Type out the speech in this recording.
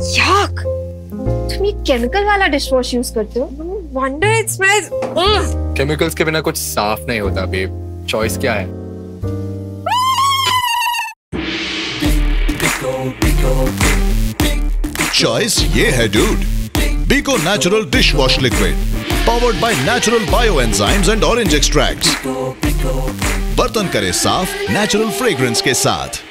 याक तुम ये केमिकल वाला डिश वॉश यूज़ करते हो? वंडर इट स्मेल्स केमिकल्स के बिना कुछ साफ़ नहीं होता बेब चॉइस क्या है? चॉइस ये है dude Beco natural dish wash liquid powered by natural bio enzymes and orange extracts बर्तन करे साफ़ नेचुरल फ्रेग्रेंस के साथ।